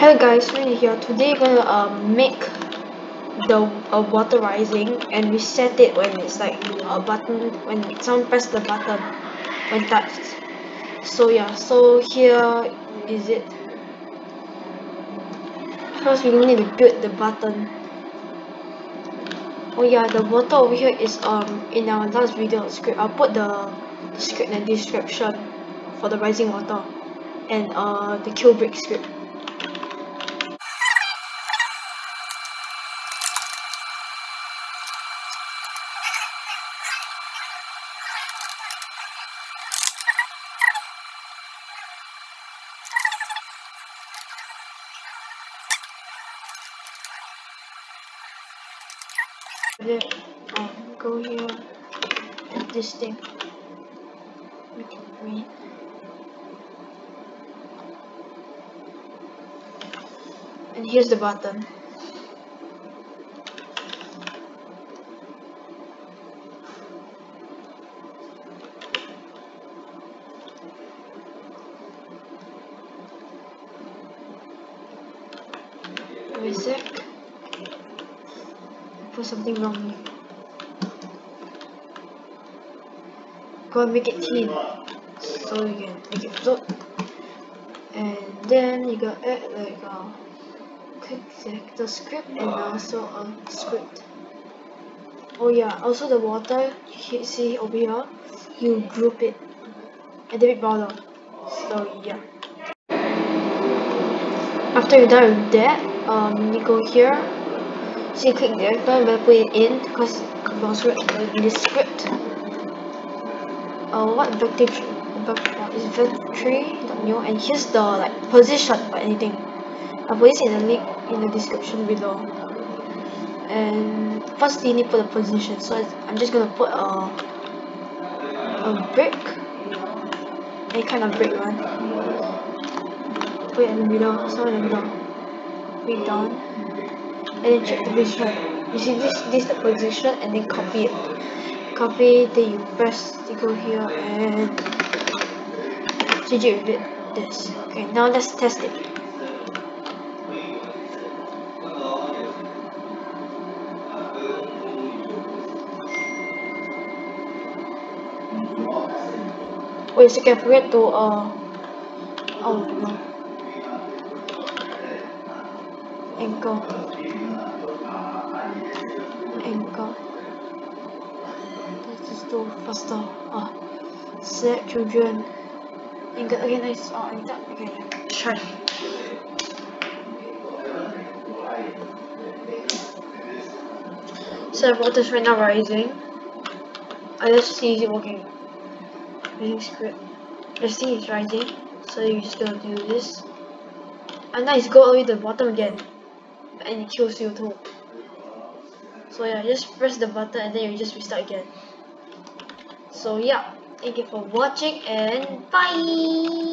Hello guys, Winnie here. Today we're gonna um, make the uh, water rising and reset it when it's like a button when someone press the button when touched. So yeah, so here is it. First we need to build the button. Oh yeah, the water over here is um in our last video script. I'll put the, script in the description for the rising water and uh the kill script. Go here and this thing make it green and here's the button. Wait a sec put something wrong here. Go and make it clean so you can make it float. And then you got add like a click detector script and also a script. Oh yeah, also the water you see over here, you group it the big border. So yeah. After you're done with that, um, you go here so you click the icon and put it in because compulsory in the script. Uh, what vector is vector new and here's the like position or anything. I'll put this in the link in the description below. And first you need to put a position. So I'm just gonna put a a brick, any kind of brick one. Put it in the middle, so in the middle. It down and then check the position you see this this the position and then copy it. Copy then you press to go here and it with it this. Okay now let's test it. Wait a second I forget to uh oh no anchor anchor let's just do faster ah select children. Anchor okay nice. Oh anchor okay. Try so water is right now rising. Uh, let's see is it working using script. Let's see it's rising. So you're just gonna do this. And now it's go all the way to the bottom again and it kills you too. So yeah just press the button and then you just restart again. So yeah thank you for watching and bye